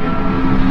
Bye.